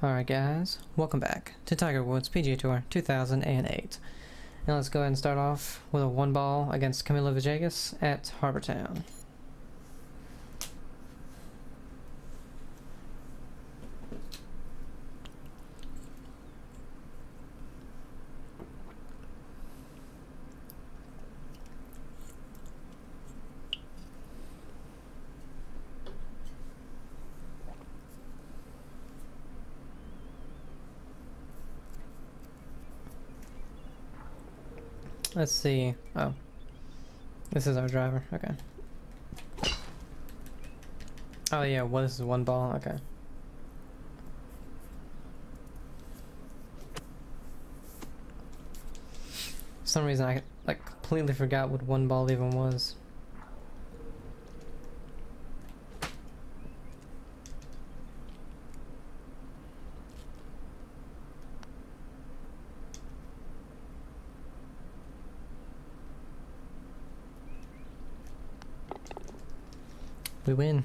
Alright guys, welcome back to Tiger Woods PGA Tour 2008. Now let's go ahead and start off with a one ball against Camilo Villegas at Harbour Let's see. Oh. This is our driver. Okay. Oh yeah, well this is one ball. Okay. For some reason I like completely forgot what one ball even was. We win.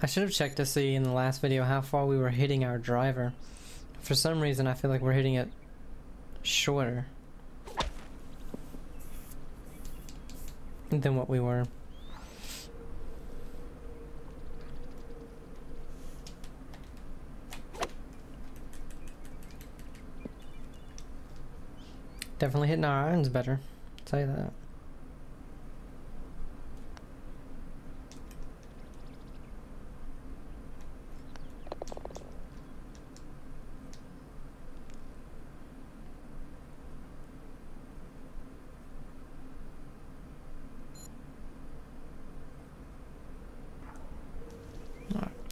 I should have checked to see in the last video how far we were hitting our driver. For some reason I feel like we're hitting it shorter than what we were. Definitely hitting our irons better. I'll tell you that.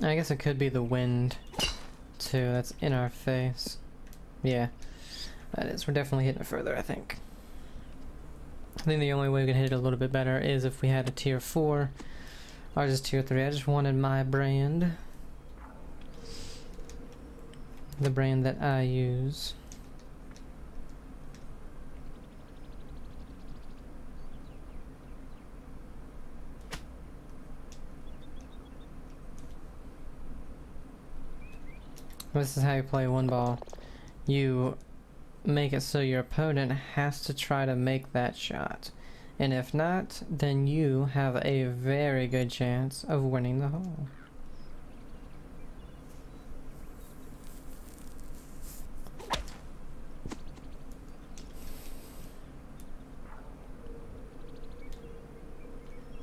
I guess it could be the wind too, that's in our face. Yeah. That is, we're definitely hitting it further, I think. I think the only way we can hit it a little bit better is if we had a tier 4. Ours is tier 3. I just wanted my brand. The brand that I use. This is how you play one ball. You make it so your opponent has to try to make that shot. And if not, then you have a very good chance of winning the hole.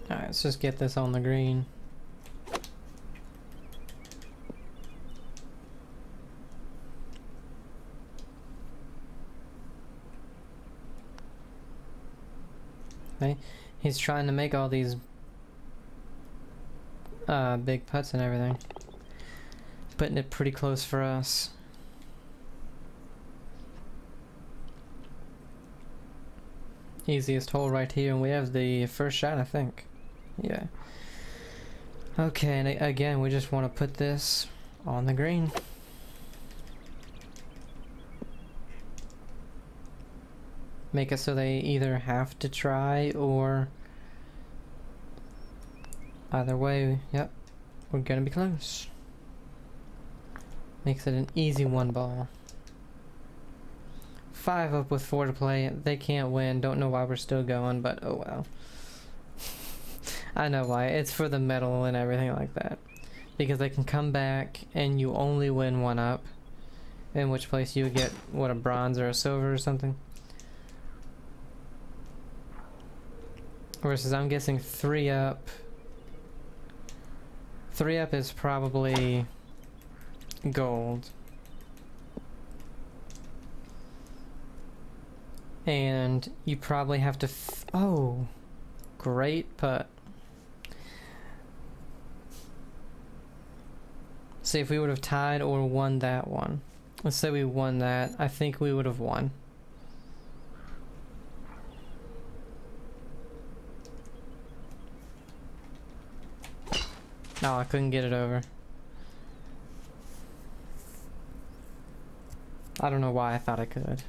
Alright, let's just get this on the green. He's trying to make all these uh, big putts and everything. Putting it pretty close for us. Easiest hole right here, and we have the first shot, I think. Yeah. Okay, and again, we just want to put this on the green. Make it so they either have to try or either way, yep, we're gonna be close. Makes it an easy one ball. Five up with four to play. They can't win. Don't know why we're still going, but oh well. I know why. It's for the medal and everything like that. Because they can come back and you only win one up. In which place you get, what, a bronze or a silver or something? Versus I'm guessing three up. Three up is probably gold. And you probably have to oh great putt. See if we would have tied or won that one. Let's say we won that. I think we would have won. No, I couldn't get it over. I don't know why I thought I could.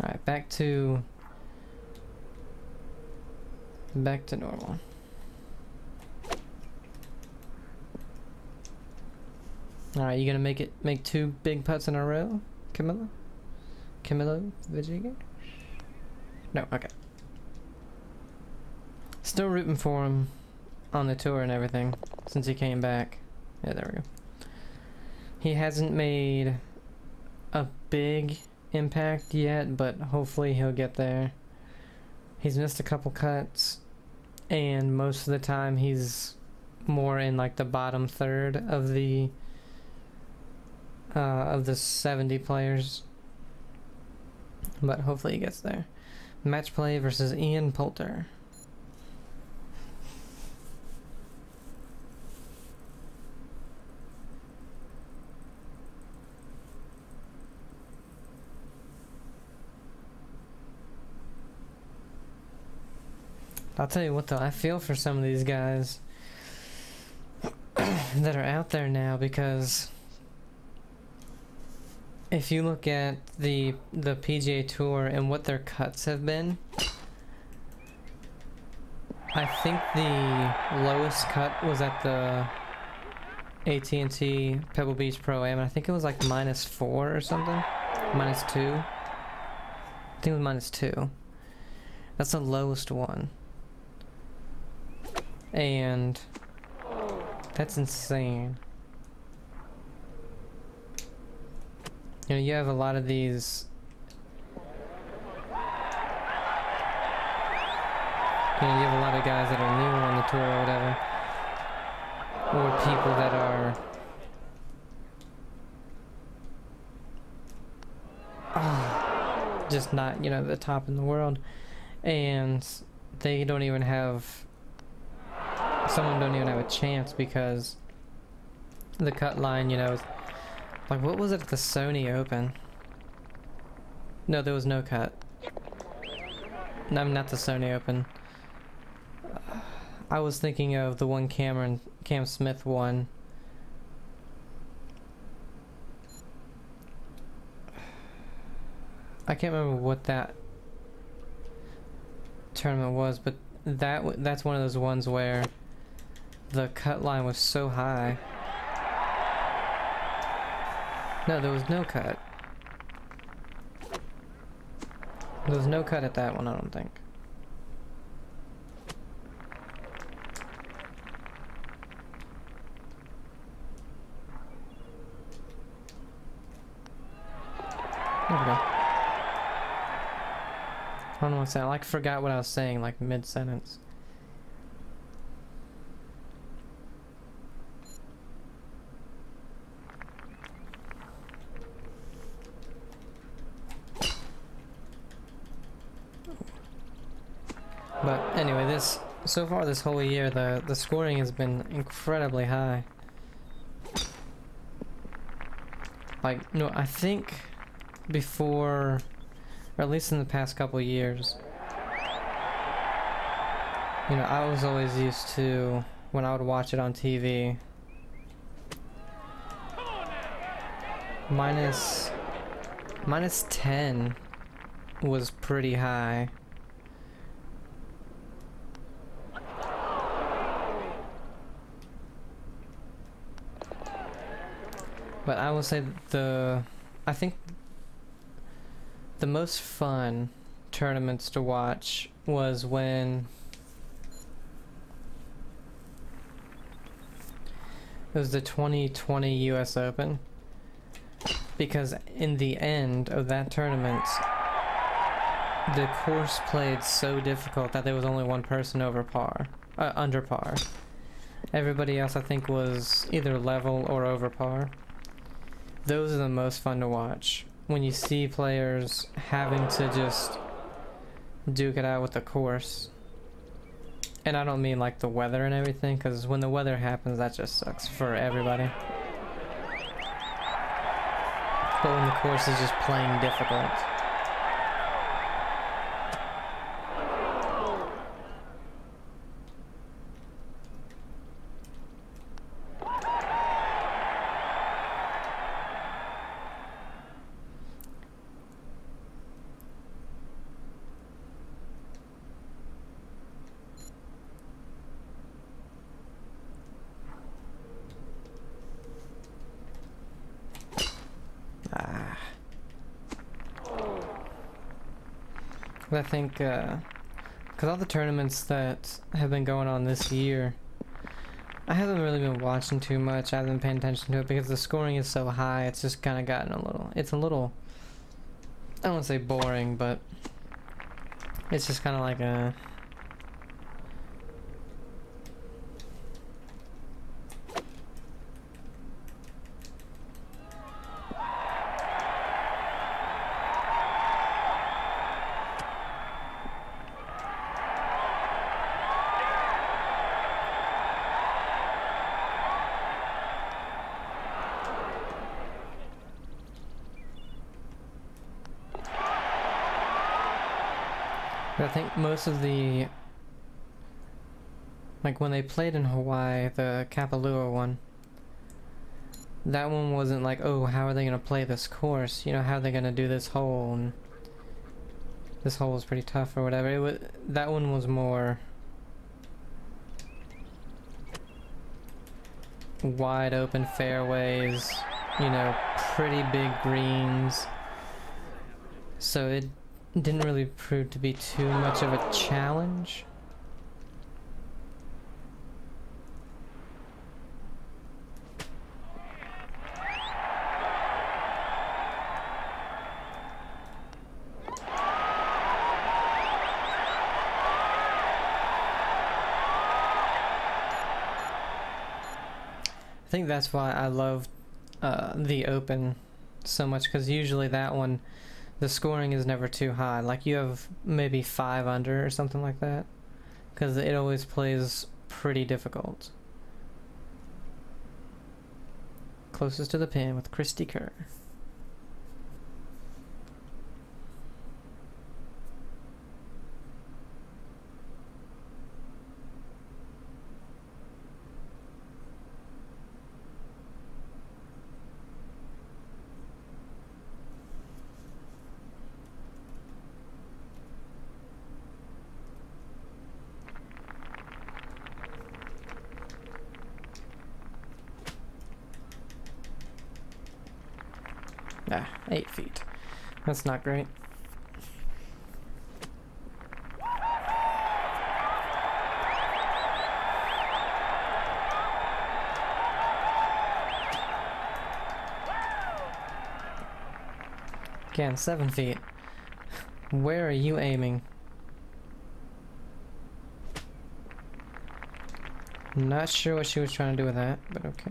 Alright, back to Back to normal. Alright, you gonna make it make two big putts in a row, Camilla? Camilla Vigiga? No, okay. Still rooting for him on the tour and everything since he came back. Yeah, there we go. He hasn't made a big impact yet, but hopefully he'll get there. He's missed a couple cuts, and most of the time he's more in like the bottom third of the uh, of the 70 players. But hopefully he gets there. Match play versus Ian Poulter. I'll tell you what though, I feel for some of these guys that are out there now because if you look at the the PGA Tour and what their cuts have been, I think the lowest cut was at the AT&T Pebble Beach Pro Am, and I think it was like minus four or something, minus two. I think it was minus two. That's the lowest one. And that's insane. You know, you have a lot of these. You know, you have a lot of guys that are new on the tour or whatever. Or people that are. just not, you know, the top in the world. And they don't even have some of them don't even have a chance because the cut line, you know, like what was it at the Sony Open? No, there was no cut. No, I'm not the Sony Open. I was thinking of the one Cameron Cam Smith won. I can't remember what that tournament was, but that that's one of those ones where the cut line was so high. No, there was no cut. There was no cut at that one, I don't think. There we go. I don't know what's that. I like forgot what I was saying, like mid anyway, this so far this whole year the the scoring has been incredibly high. Like no, I think before or at least in the past couple years you know, I was always used to when I would watch it on TV minus minus 10 was pretty high. But I will say the, I think the most fun tournaments to watch was when it was the 2020 US Open because in the end of that tournament the course played so difficult that there was only one person over par, uh, under par. Everybody else I think was either level or over par those are the most fun to watch. When you see players having to just duke it out with the course. And I don't mean like the weather and everything, because when the weather happens, that just sucks for everybody. But when the course is just plain difficult. I think, uh, because all the tournaments that have been going on this year, I haven't really been watching too much. I haven't been paying attention to it because the scoring is so high. It's just kind of gotten a little. It's a little. I don't want to say boring, but it's just kind of like a. I think most of the like when they played in Hawaii, the Kapalua one, that one wasn't like, oh, how are they gonna play this course? You know, how are they gonna do this hole? And this hole was pretty tough or whatever. It was that one was more wide open fairways, you know, pretty big greens. So it didn't really prove to be too much of a challenge. I think that's why I love uh, the Open so much because usually that one the scoring is never too high. Like you have maybe five under or something like that, because it always plays pretty difficult. Closest to the pin with Cristie Kerr. Ah, eight feet. That's not great. Again, seven feet. Where are you aiming? Not sure what she was trying to do with that, but okay.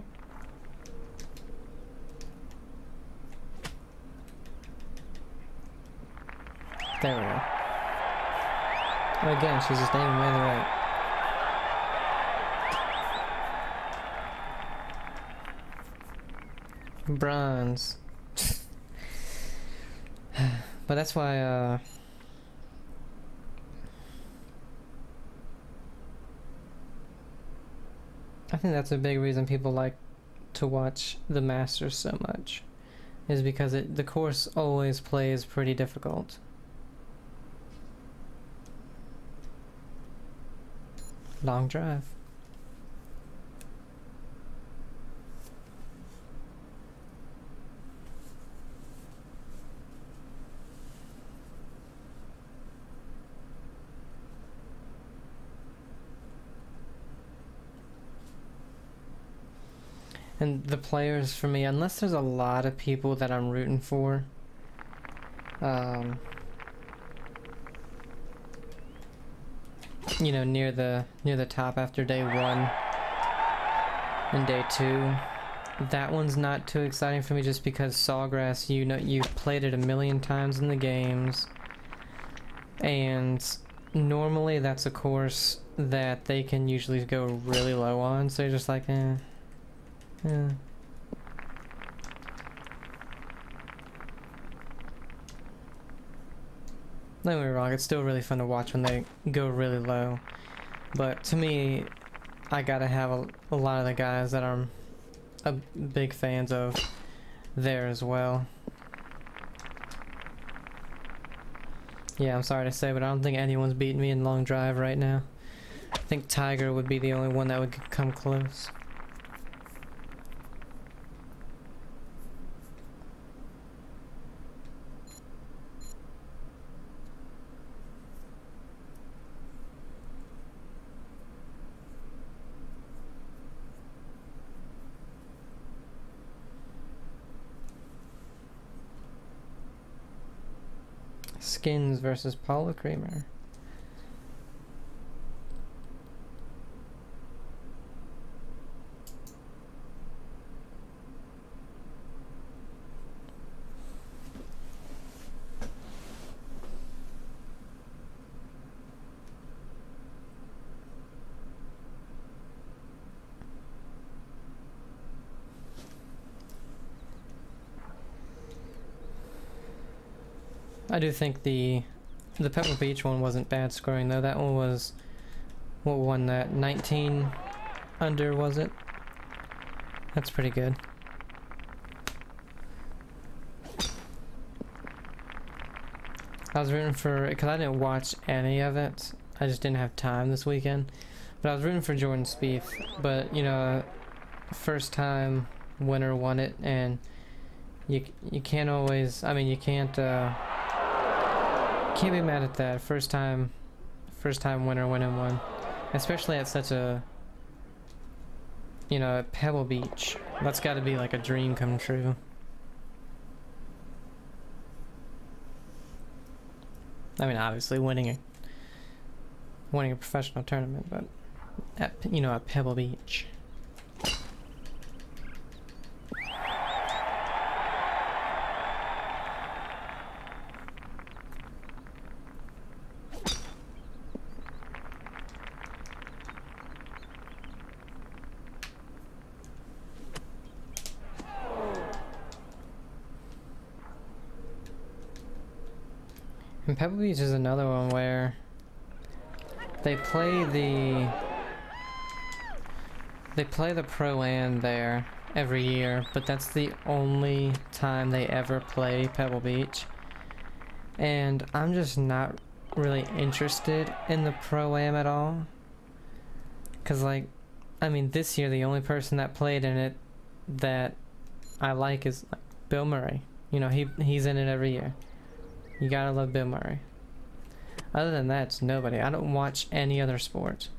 There we go. again, she's just aiming way the right. Bronze. but that's why, uh... I think that's a big reason people like to watch the Masters so much. Is because it, the course always plays pretty difficult. Long drive. And the players for me, unless there's a lot of people that I'm rooting for, um, you know, near the near the top after day one and day two. That one's not too exciting for me just because Sawgrass, you know, you've played it a million times in the games. And normally that's a course that they can usually go really low on, so you're just like, eh. Yeah. Don't get me wrong, it's still really fun to watch when they go really low. But to me, I gotta have a, a lot of the guys that I'm a big fans of there as well. Yeah, I'm sorry to say, but I don't think anyone's beating me in long drive right now. I think Tiger would be the only one that would come close. Skins versus Paula Creamer. I do think the the Pebble Beach one wasn't bad scoring though. That one was what won that 19 under was it? That's pretty good. I was rooting for because I didn't watch any of it. I just didn't have time this weekend. But I was rooting for Jordan Spieth. But you know, first time winner won it, and you you can't always. I mean, you can't. Uh, can't be mad at that. First time, first time winner winning one, especially at such a, you know, at Pebble Beach. That's got to be like a dream come true. I mean, obviously winning a winning a professional tournament, but at you know at Pebble Beach. And is another one where they play the they play the pro-am there every year, but that's the only time they ever play Pebble Beach. And I'm just not really interested in the pro-am at all. Cause like, I mean, this year the only person that played in it that I like is Bill Murray. You know, he he's in it every year. You gotta love Bill Murray. Other than that, it's nobody. I don't watch any other sports.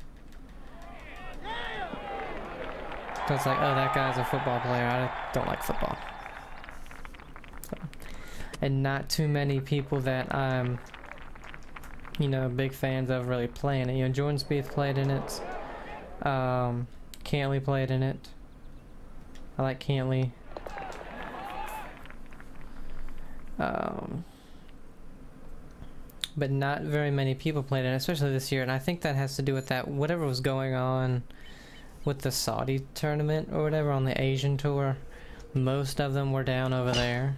So it's like, oh, that guy's a football player. I don't like football. So, and not too many people that I'm, you know, big fans of really playing it. You know, Jordan Spieth played in it. Um, Cantlay played in it. I like Cantlay. Um, but not very many people played it, especially this year. And I think that has to do with that whatever was going on with the Saudi tournament or whatever on the Asian tour. Most of them were down over there.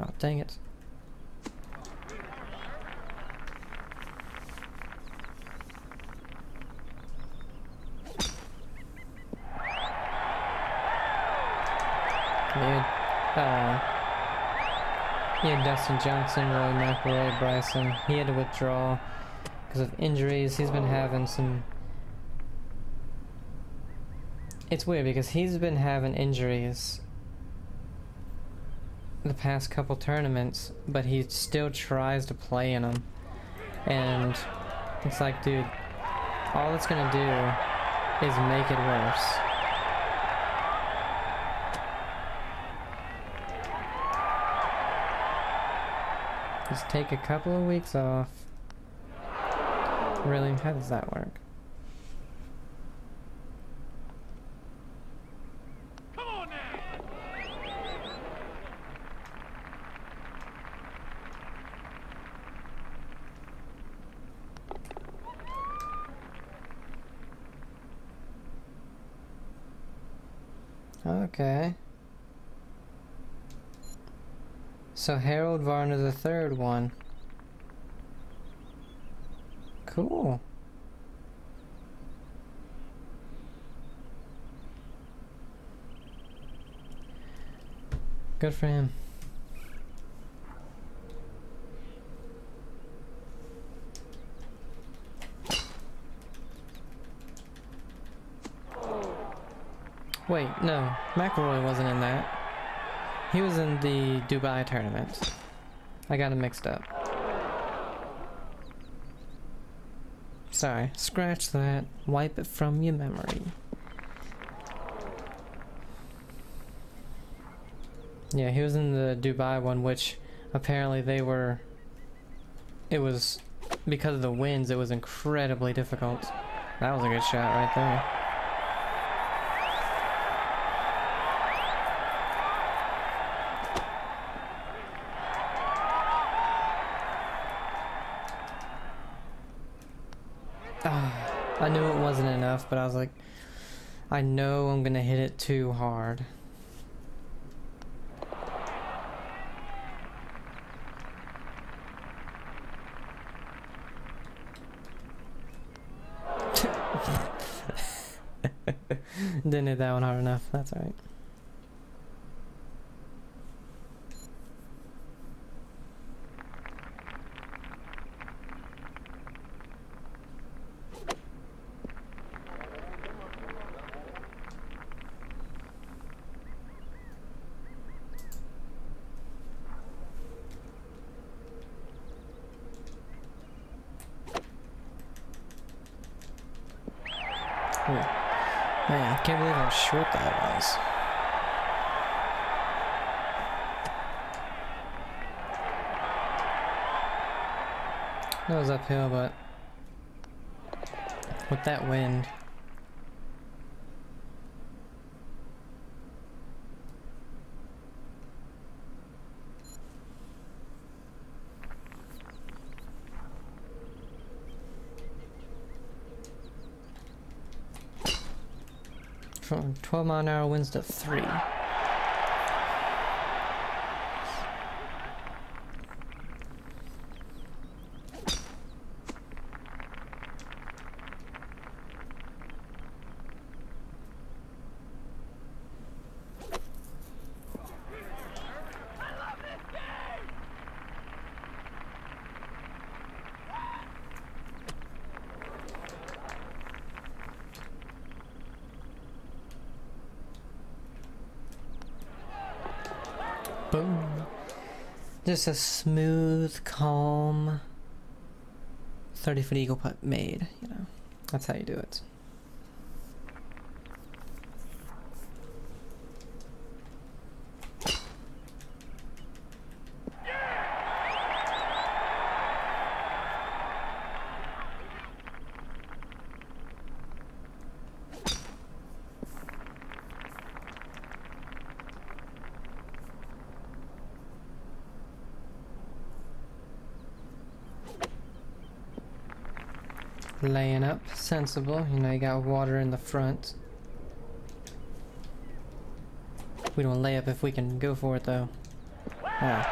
Oh, dang it. Dude, uh, Johnson, Rory McIlroy, Bryson. He had to withdraw because of injuries. He's been having some... It's weird because he's been having injuries the past couple tournaments, but he still tries to play in them. And it's like, dude, all it's gonna do is make it worse. Just take a couple of weeks off. Really? How does that work? Okay. So Harold Varner the third one. Cool. Good for him. Wait, no. McIlroy wasn't in that. He was in the Dubai tournament. I got him mixed up. Sorry, scratch that. Wipe it from your memory. Yeah, he was in the Dubai one, which apparently they were it was because of the winds it was incredibly difficult that was a good shot right there I know I'm gonna hit it too hard Didn't hit that one hard enough. That's alright. Man, I can't believe how short that was. That was uphill, but with that wind. From 12 mile an hour winds to 3. Just a smooth, calm 30 foot eagle putt made, you know. That's how you do it. Laying up, sensible. You know, you got water in the front. We don't lay up if we can go for it though. Yeah.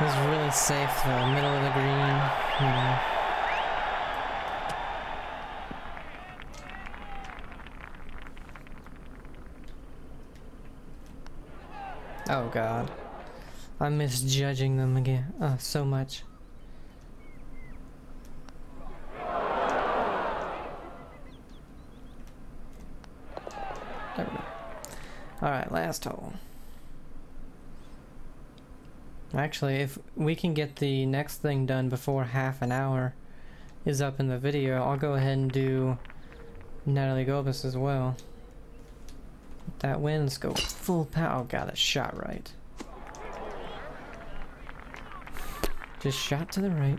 It was really safe, the middle of the green, you know. Oh god. I'm misjudging them again. Oh, so much. There we go. Alright, last hole. Actually, if we can get the next thing done before half an hour is up in the video, I'll go ahead and do Natalie Gulbis as well. That wins, go full power. Oh god, that shot right. Just shot to the right.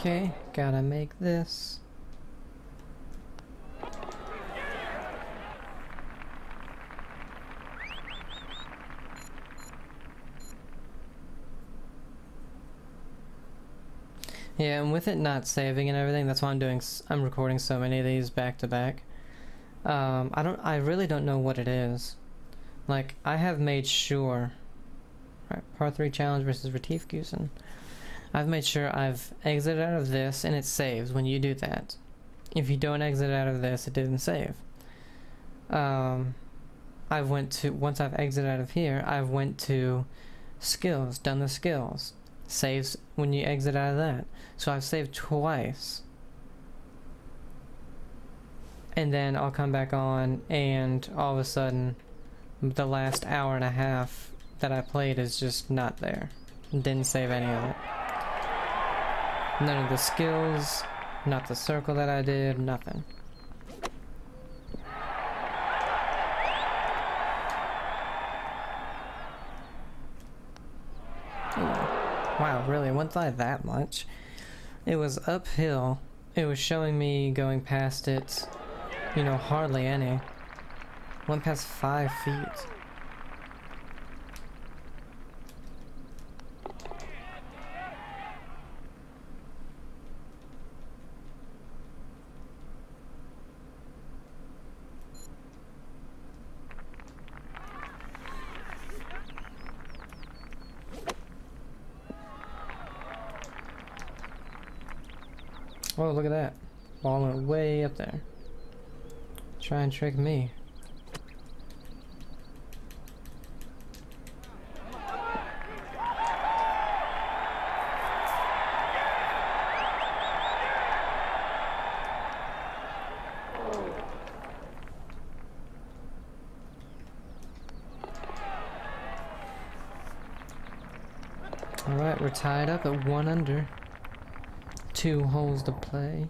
Okay, gotta make this. Yeah, and with it not saving and everything, that's why I'm doing. I'm recording so many of these back to back. Um, I don't. I really don't know what it is. Like I have made sure. Right, par three challenge versus Retief Goosen. I've made sure I've exited out of this and it saves when you do that. If you don't exit out of this, it didn't save. Um, I've went to once I've exited out of here, I've went to skills, done the skills, saves when you exit out of that. So I've saved twice. And then I'll come back on and all of a sudden the last hour and a half that I played is just not there. Didn't save any of it. None of the skills, not the circle that I did, nothing. Wow, really? Went by that much? It was uphill. It was showing me going past it, you know, hardly any. Went past five feet. Oh, look at that. Ball went way up there. Try and trick me. Alright, we're tied up at one under two holes to play.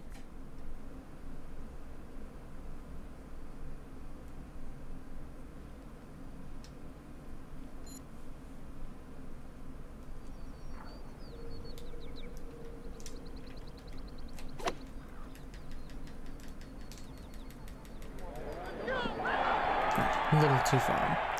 A little too far.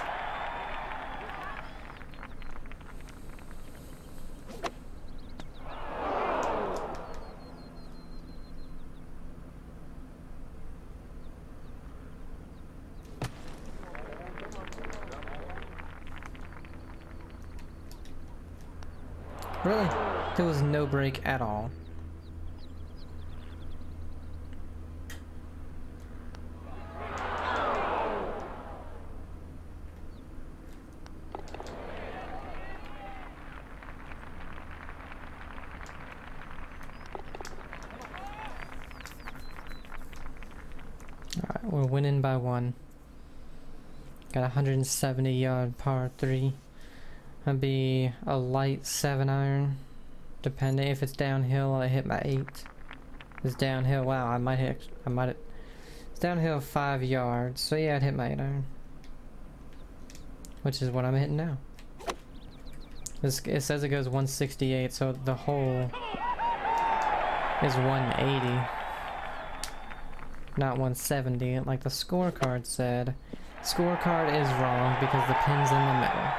Really? There was break at all. We're winning by one. Got a 170 yard par 3. That'd be a light 7 iron. Depending if it's downhill, I hit my 8. If it's downhill, wow, I might hit, I might it's downhill 5 yards, so yeah, I'd hit my 8 iron. Which is what I'm hitting now. This, it says it goes 168, so the hole is 180. Not 170, like the scorecard said. Scorecard is wrong because the pin's in the middle.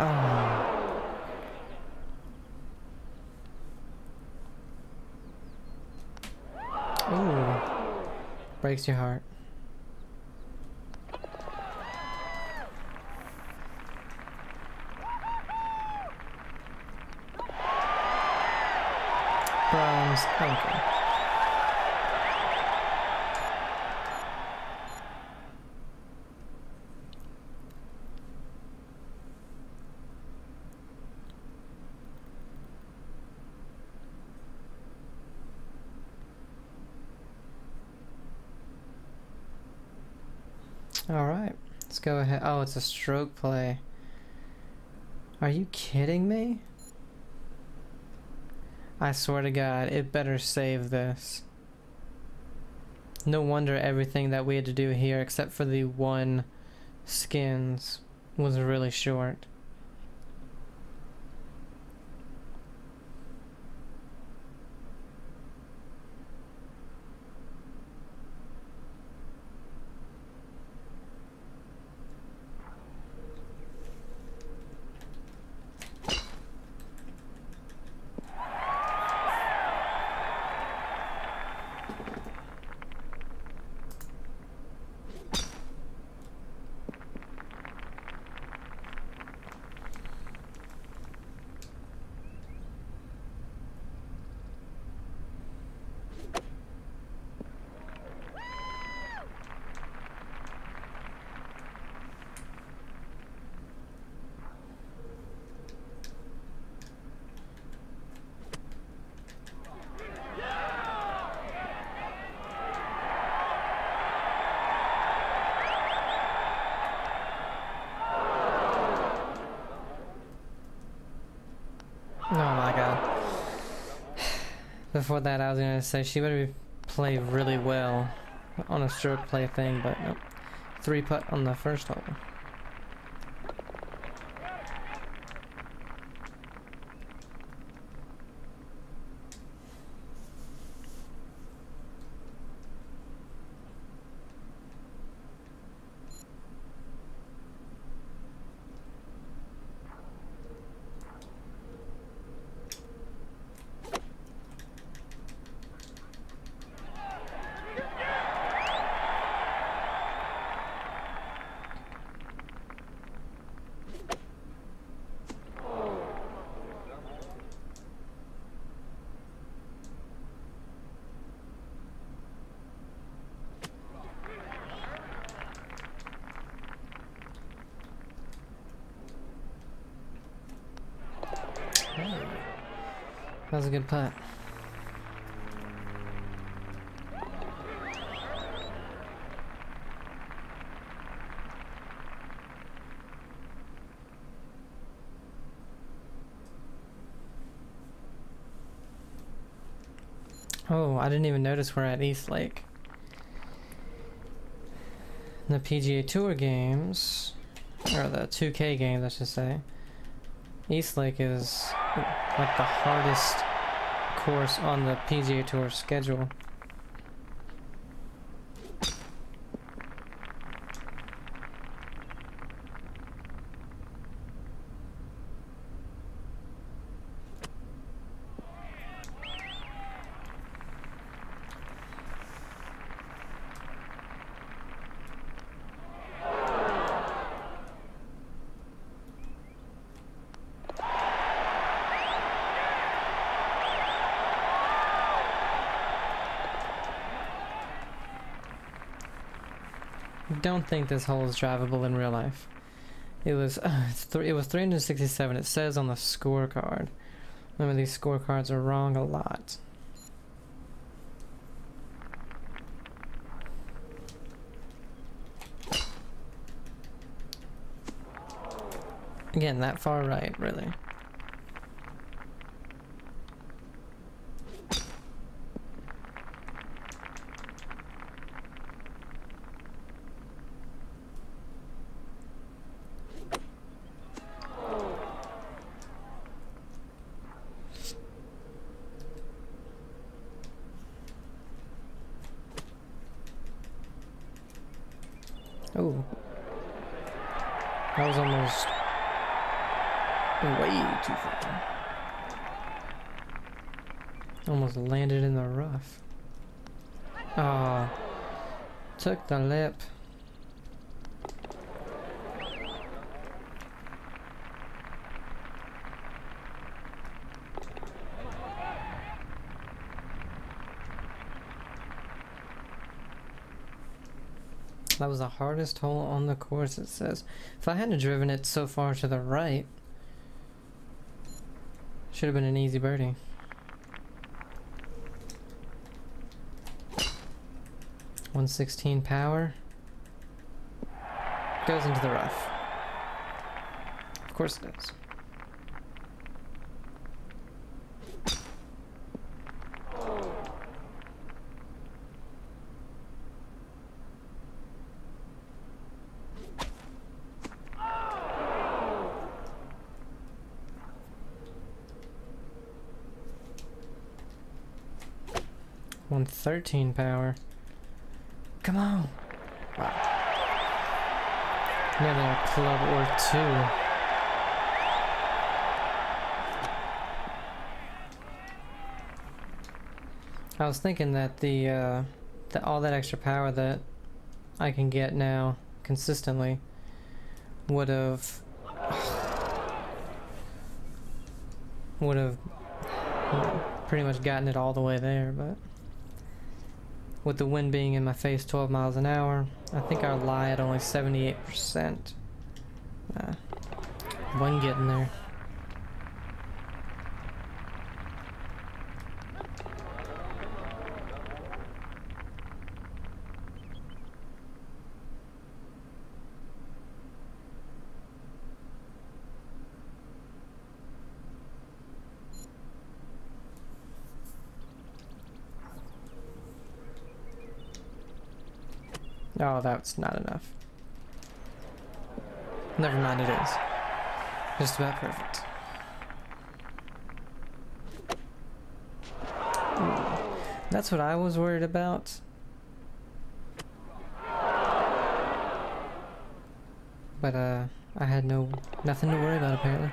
Oh. Ooh. Breaks your heart. Bronze. Okay. Alright, let's go ahead. Oh, it's a stroke play. Are you kidding me? I swear to God, it better save this. No wonder everything that we had to do here, except for the one skins, was really short. Before that, I was gonna say she better play really well on a stroke play thing, but nope. Three putt on the first hole. That was a good putt. Oh, I didn't even notice we're at East Lake. The PGA Tour games, or the 2K games, I should say. East Lake is like the hardest course on the PGA Tour schedule. don't think this hole is drivable in real life. It was uh, it was 367. It says on the scorecard. Remember, these scorecards are wrong a lot. Again, that far right, really. Oh. That was almost way too far. Almost landed in the rough. Ah. Oh, took the lip. That was the hardest hole on the course, it says. If I hadn't driven it so far to the right, should have been an easy birdie. One sixteen power goes into the rough. Of course it does. One thirteen power. Come on. Another club or two. I was thinking that the, uh, that all that extra power that I can get now consistently would have would have pretty much gotten it all the way there, but with the wind being in my face 12 miles an hour, I think I lie at only 78%. Uh, one getting there. Oh, that's not enough. Never mind, it is. Just about perfect. That's what I was worried about. But, uh, I had no, nothing to worry about apparently.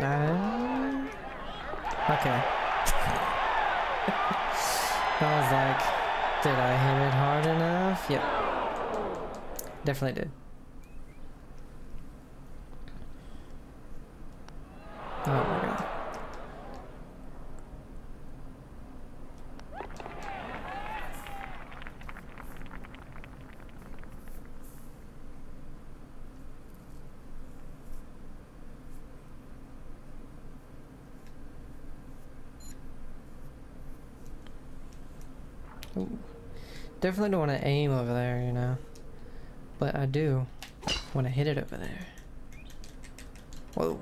Uh, okay. I was like, did I hit it hard enough? Yep. Definitely did. Oh my god. Ooh. Definitely don't want to aim over there, you know. But I do want to hit it over there. Whoa.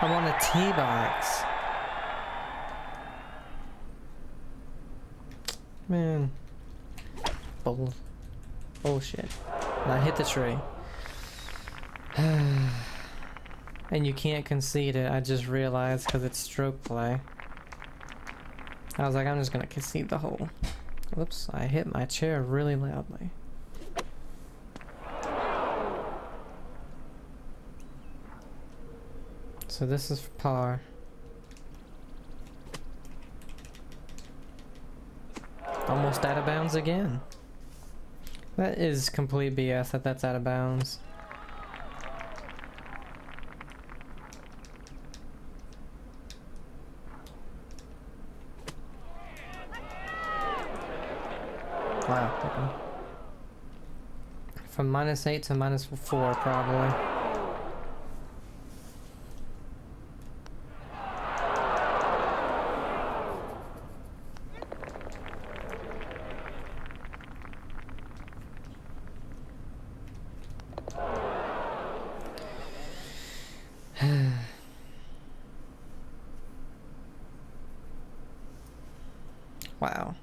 I'm on a tee box. Man. Bull. Bullshit. And I hit the tree. and you can't concede it, I just realized because it's stroke play. I was like, I'm just gonna concede the hole. Whoops, I hit my chair really loudly. So this is for par. Almost out of bounds again. That is complete BS that that's out of bounds. Wow. okay. From minus 8 to minus 4, probably. wow.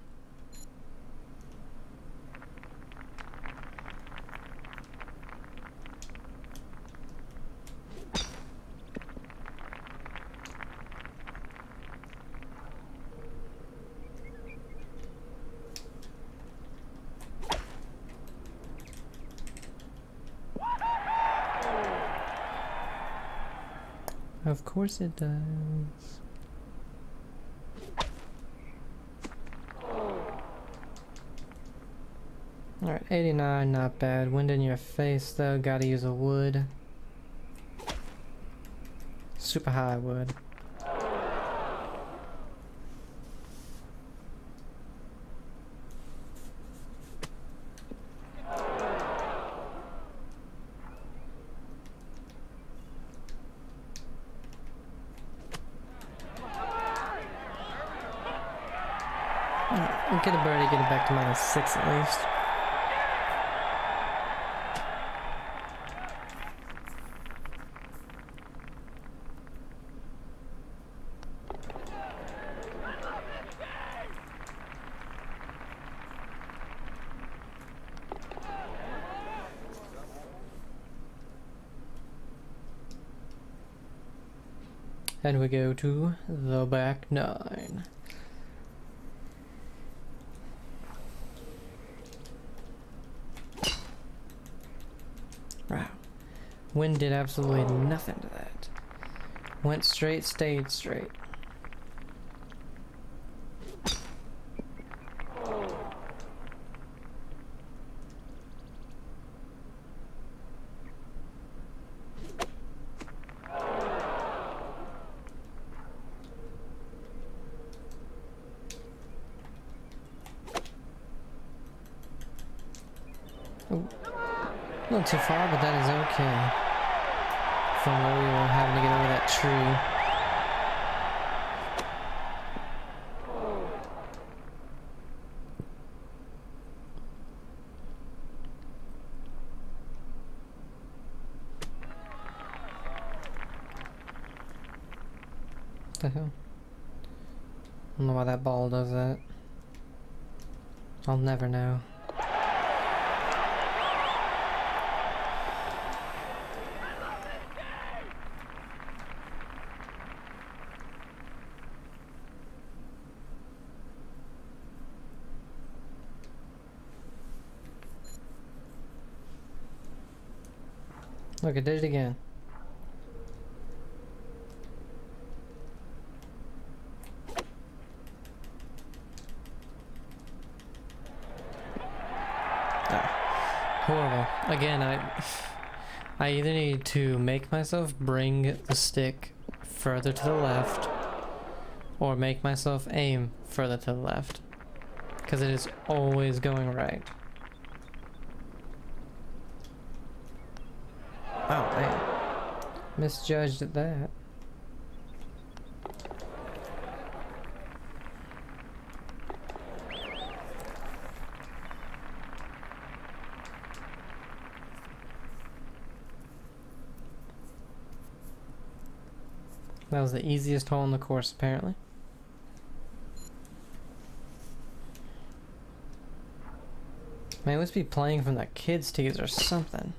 Of course it does. Alright, 89, not bad. Wind in your face though, gotta use a wood. Super high wood. Alright, we'll get a birdie, get it back to minus six at least. And we go to the back nine. Wow. Wind did absolutely nothing to that. Went straight, stayed straight. Not too far, but that is okay. From where we were having to get over that tree. The hell? I don't know why that ball does that. I'll never know. Look, I did it again. Again, I I either need to make myself bring the stick further to the left or make myself aim further to the left because it is always going right. Oh man. Misjudged at that. Was the easiest hole in the course, apparently. Man, let's be playing from the kids' tees or something.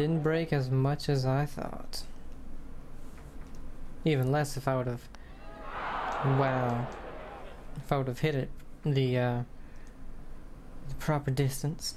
Didn't break as much as I thought. Even less if I would have... Wow. If I would have hit it the, uh, the proper distance.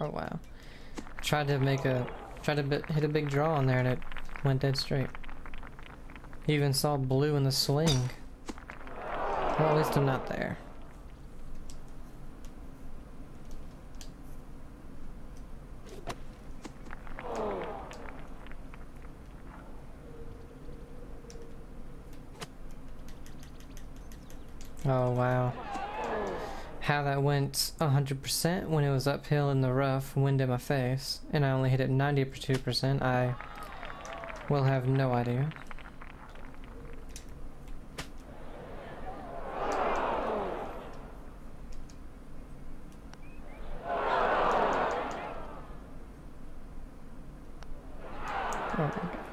Oh wow. Tried to make a, tried to hit a big draw on there and it went dead straight. He Even saw blue in the swing. Well, at least I'm not there. Oh wow how that 100% when it was uphill in the rough, wind in my face, and I only hit it 92%, I will have no idea. Oh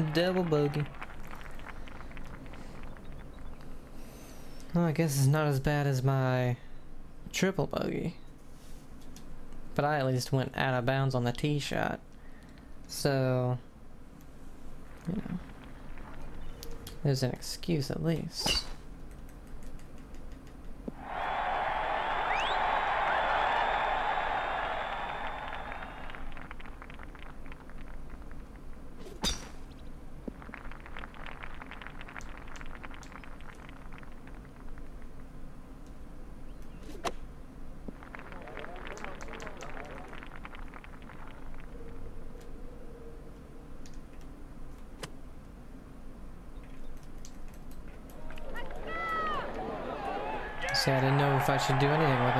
Double bogey. Well, I guess it's not as bad as my triple bogey. But I at least went out of bounds on the tee shot. So, you know, there's an excuse at least. See, I didn't know if I should do anything with it.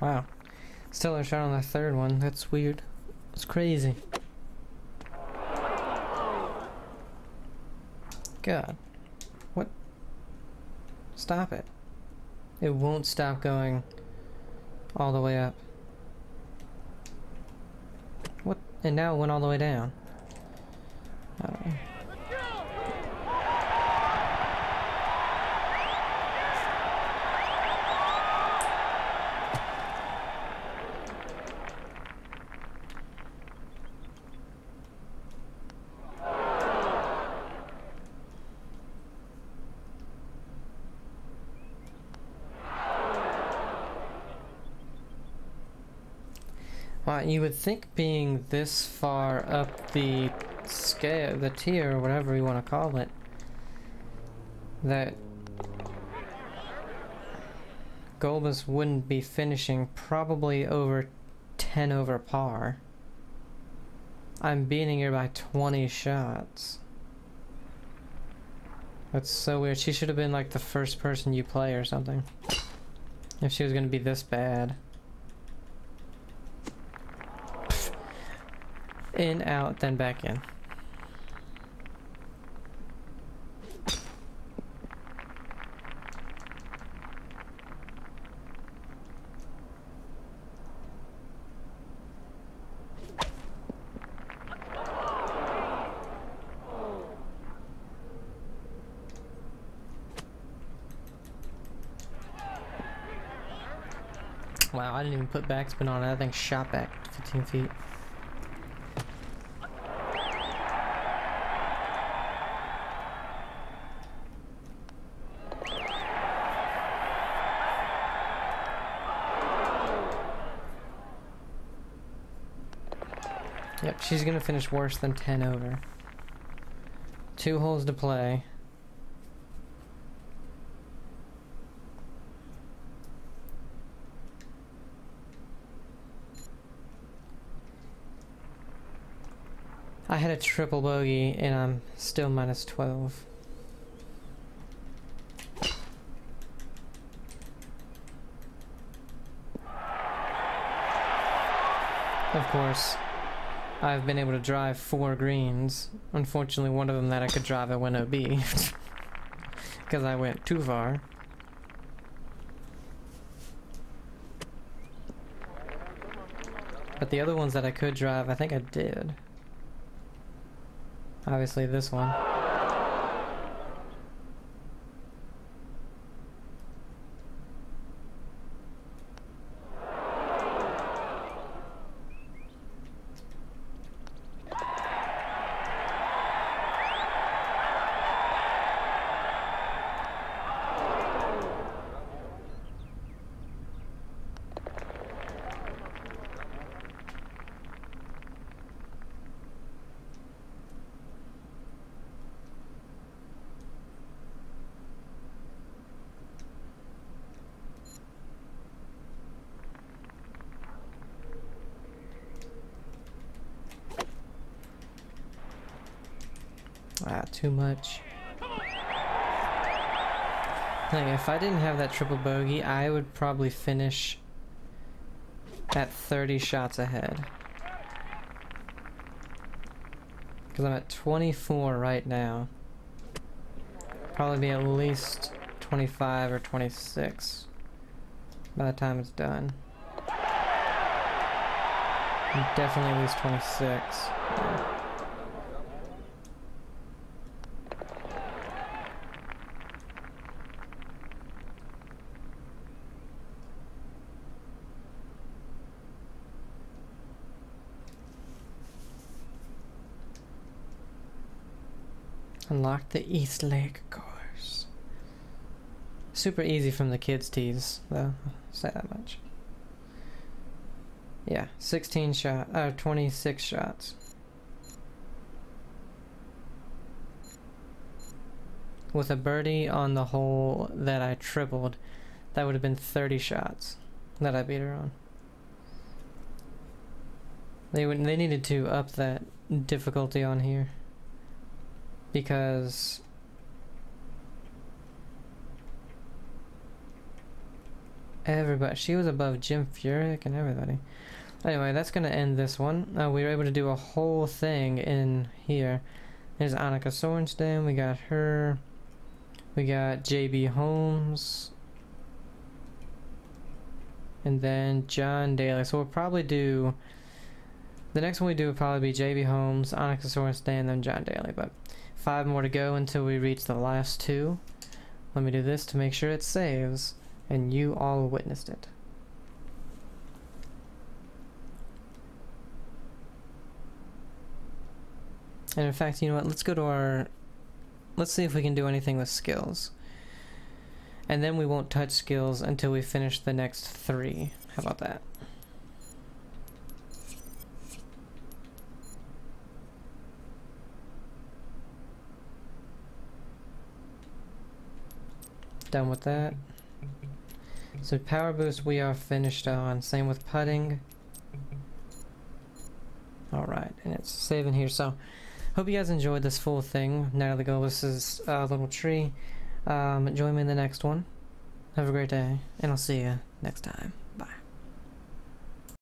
Wow. Still a shot on the third one. That's weird. It's crazy. God. What? Stop it. It won't stop going all the way up. What? And now it went all the way down. You would think being this far up the scale, the tier, or whatever you want to call it, that Gulbis wouldn't be finishing probably over 10 over par. I'm beating her by 20 shots. That's so weird. She should have been like the first person you play or something. If she was gonna be this bad. In, out, then back in. Wow, I didn't even put backspin on it. That thing shot back 15 feet. Yep, she's gonna finish worse than 10 over. Two holes to play. I had a triple bogey and I'm still minus 12. Of course, I've been able to drive four greens. Unfortunately, one of them that I could drive, I went OB. Because I went too far. But the other ones that I could drive, I think I did. Obviously this one. Ah, too much. Like, if I didn't have that triple bogey, I would probably finish at 30 shots ahead. Because I'm at 24 right now. Probably be at least 25 or 26 by the time it's done. Definitely at least 26. Yeah. The East Lake course. Super easy from the kids' tees, though. I'll say that much. Yeah, 16 shot, uh, 26 shots. With a birdie on the hole that I tripled, that would have been 30 shots that I beat her on. They would they needed to up that difficulty on here because everybody. She was above Jim Furyk and everybody. Anyway, that's gonna end this one. Uh, we were able to do a whole thing in here. There's Annika Sorenstam. We got her. We got JB Holmes. And then John Daly. So we'll probably do. The next one we do will probably be JB Holmes, Annika Sorenstam, and then John Daly. But five more to go until we reach the last two. Let me do this to make sure it saves. And you all witnessed it. And in fact, you know what? Let's go to our... Let's see if we can do anything with skills. And then we won't touch skills until we finish the next three. How about that? Done with that. So power boost we are finished on. Same with putting. Alright, and it's saving here. So hope you guys enjoyed this full thing. now the Natalie Gulbis's uh, little tree. Um, join me in the next one. Have a great day, and I'll see you next time.